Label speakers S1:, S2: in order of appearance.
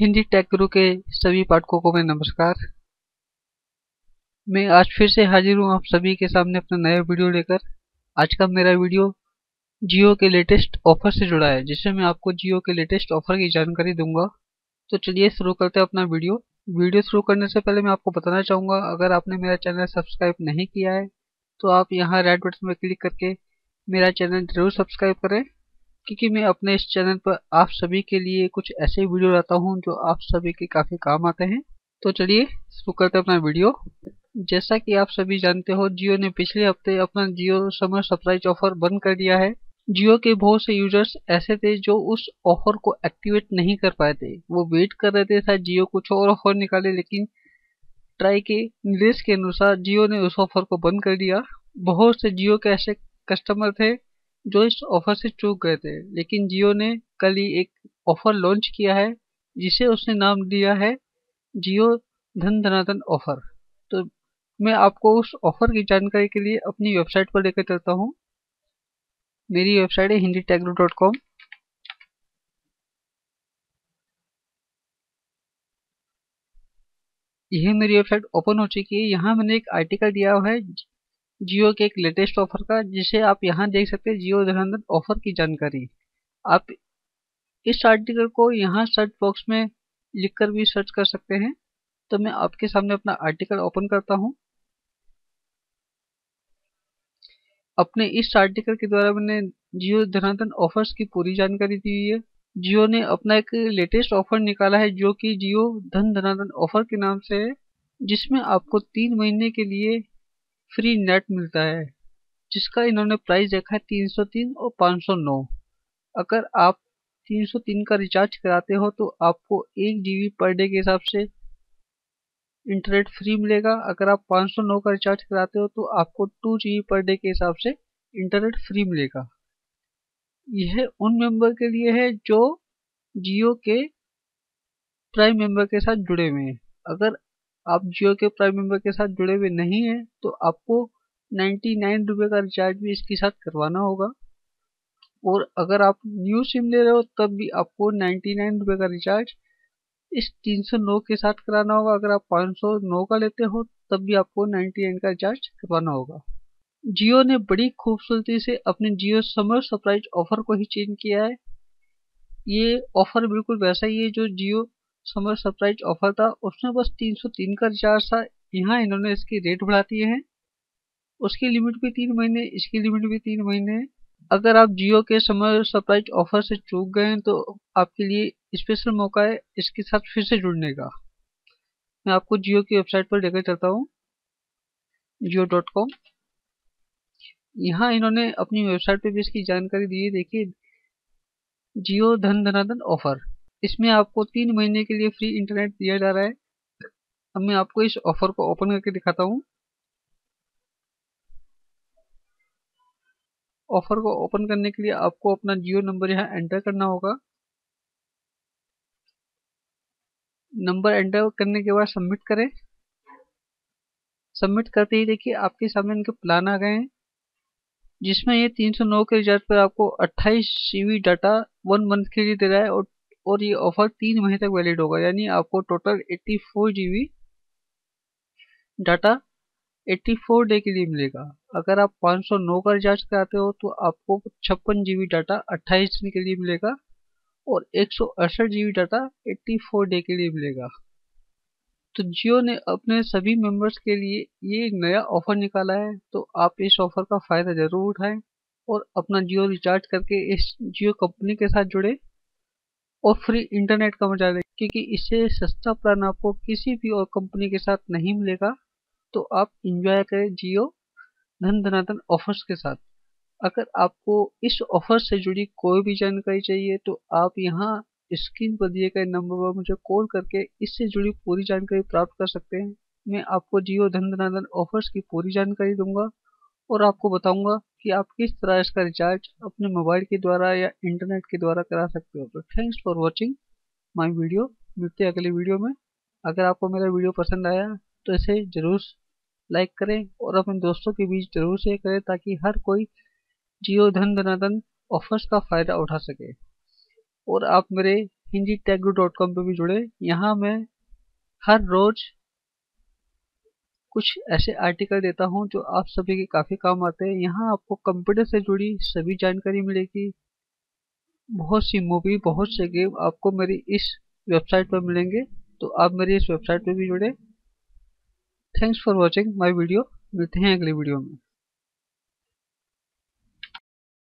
S1: Hindi take गुरु के सभी पाठकों को मैं नमस्कार। मैं आज फिर से हाजिर हूँ आप सभी के सामने अपना नया वीडियो लेकर। आज का मेरा वीडियो जियो के लेटेस्ट ऑफ़र से जुड़ा है जिसमें मैं आपको जियो के लेटेस्ट ऑफ़र की जानकारी दूँगा। तो चलिए शुरू करते हैं अपना वीडियो। वीडियो शुरू करने से पहले मैं आपको बताना चाहूँगा, अगर आपने मेरा चैनल सब्सक्राइब नहीं किया है तो आप यहाँ रेड बटन में क्लिक करके मेरा चैनल ज़रूर सब्सक्राइब करें। क्योंकि मैं अपने इस चैनल पर आप सभी के लिए कुछ ऐसे वीडियो लाता हूँ जो आप सभी के काफ़ी काम आते हैं। तो चलिए, शुरू करते हैं अपना वीडियो। जैसा कि आप सभी जानते हो, जियो ने पिछले हफ़्ते अपना जियो समर सरप्राइज़ ऑफ़र बंद कर दिया है। जियो के बहुत से यूज़र्स ऐसे थे जो उस ऑफ़र को एक्टिवेट नहीं कर पाए थे। वो वेट कर रहे थे शायद जियो कुछ और ऑफ़र निकाले, लेकिन ट्राई के निर्देश के अनुसार जियो ने उस ऑफ़र को बंद कर दिया। बहुत से जियो के ऐसे कस्टमर थे जो इस ऑफ़र से चूक गए थे। लेकिन जियो ने कल ही एक ऑफ़र लॉन्च किया है, जिसे उसने नाम दिया है जियो धन धनाधन ऑफ़र तो मैं आपको उस ऑफ़र की जानकारी के लिए अपनी वेबसाइट पर लेकर चलता हूँ। मेरी वेबसाइट है हिंदी टैगरू डॉट कॉम यह मेरी वेबसाइट ओपन हो चुकी है। यहाँ मैंने एक आर्टिकल दिया हुआ है जियो के एक लेटेस्ट ऑफ़र का, जिसे आप यहाँ देख सकते हैं, जियो धनंदन ऑफ़र की जानकारी। आप इस आर्टिकल को यहाँ सर्च बॉक्स में लिखकर भी सर्च कर सकते हैं। तो मैं आपके सामने अपना आर्टिकल ओपन करता हूँ। अपने इस आर्टिकल के द्वारा मैंने जियो धनाधन ऑफर्स की पूरी जानकारी दी हुई है। जियो ने अपना एक लेटेस्ट ऑफ़र निकाला है, जो कि जियो धन धनाधन ऑफ़र के नाम से है, जिसमें आपको तीन महीने के लिए फ्री नेट मिलता है, जिसका इन्होंने प्राइस रखा है 303 और 509 अगर आप 303 का रिचार्ज कराते हो तो आपको एक जीबी पर डे के हिसाब से इंटरनेट फ्री मिलेगा। अगर आप 509 का रिचार्ज कराते हो तो आपको टू जी पर डे के हिसाब से इंटरनेट फ्री मिलेगा। यह उन मेंबर के लिए है जो जियो के प्राइम मेंबर के साथ जुड़े हुए हैं। अगर आप जियो के प्राइम मेंबर के साथ जुड़े हुए नहीं हैं तो आपको नाइन्टी नाइन रुपये का रिचार्ज भी इसके साथ करवाना होगा। और अगर आप न्यू सिम ले रहे हो, तब भी आपको नाइन्टी नाइन रुपये का रिचार्ज इस तीन सौ नौ के साथ कराना होगा। अगर आप पाँच सौ नौ का लेते हो, तब भी आपको नाइन्टी नाइन का रिचार्ज करवाना होगा। जियो ने बड़ी खूबसूरती से अपने जियो समर सरप्राइज़ ऑफ़र को ही चेंज किया है। ये ऑफ़र बिल्कुल वैसा ही है जो जियो समर सरप्राइज़ ऑफ़र था। उसमें बस 303 का रिचार्ज था। यहाँ इन्होंने इसकी रेट बढ़ा दिए हैं। उसकी लिमिट भी तीन महीने, इसकी लिमिट भी तीन महीने। अगर आप जियो के समर सरप्राइज़ ऑफ़र से चूक गए हैं तो आपके लिए स्पेशल मौका है इसके साथ फिर से जुड़ने का। मैं आपको जियो की वेबसाइट पर लेकर चलता हूँ। Jio dot com. यहाँ इन्होंने अपनी वेबसाइट पर भी इसकी जानकारी दी है। देखिए, जियो धन धनाधन ऑफ़र इसमें आपको तीन महीने के लिए फ्री इंटरनेट दिया जा रहा है। अब मैं आपको इस ऑफ़र को ओपन करके दिखाता हूँ। ऑफ़र को ओपन करने के लिए आपको अपना जियो नंबर यहाँ एंटर करना होगा। नंबर एंटर करने के बाद सबमिट करें। सबमिट करते ही देखिए आपके सामने इनके प्लान आ गए हैं, जिसमें ये 309 के रिचार्ज पर आपको 28 जीबी डाटा वन मंथ के लिए दे रहा है और और ये ऑफ़र तीन महीने तक वैलिड होगा, यानी आपको total 84 four G data 84 day के लिए मिलेगा। अगर आप 509 का रिचार्ज कराते हो तो आपको छप्पन जी डाटा 28 दिन के लिए मिलेगा और एक सौ अड़सठ जीबी डाटा 84 डे के लिए मिलेगा। तो जियो ने अपने सभी मेंबर्स के लिए ये एक नया ऑफ़र निकाला है तो आप इस ऑफ़र का फ़ायदा ज़रूर उठाएँ और अपना जियो रिचार्ज करके इस जियो कंपनी के साथ जुड़े। और फ्री इंटरनेट का मज़ा लें, क्योंकि इससे सस्ता प्लान आपको किसी भी और कंपनी के साथ नहीं मिलेगा तो आप इंजॉय करें जियो धन धनाधन ऑफर्स के साथ। अगर आपको इस ऑफ़र से जुड़ी कोई भी जानकारी चाहिए तो आप यहाँ स्क्रीन पर दिए गए नंबर पर मुझे कॉल करके इससे जुड़ी पूरी जानकारी प्राप्त कर सकते हैं। मैं आपको जियो धन धनाधन ऑफर्स की पूरी जानकारी दूँगा और आपको बताऊँगा कि आप किस तरह इसका रिचार्ज अपने मोबाइल के द्वारा या इंटरनेट के द्वारा करा सकते हो। तो thanks for watching my video मिलते हैं अगले वीडियो में। अगर आपको मेरा वीडियो पसंद आया तो इसे ज़रूर लाइक करें और अपने दोस्तों के बीच ज़रूर शेयर करें ताकि हर कोई जियो धन धनाधन ऑफर्स का फ़ायदा उठा सके। और आप मेरे हिंदी टैगू डॉट कॉम पर भी जुड़े। यहाँ मैं हर रोज कुछ ऐसे आर्टिकल देता हूँ जो आप सभी के काफ़ी काम आते हैं। यहाँ आपको कंप्यूटर से जुड़ी सभी जानकारी मिलेगी। बहुत सी मूवी बहुत से गेम आपको मेरी इस वेबसाइट पर मिलेंगे। तो आप मेरी इस वेबसाइट पर भी जुड़े। Thanks for watching my video मिलते हैं अगली वीडियो में।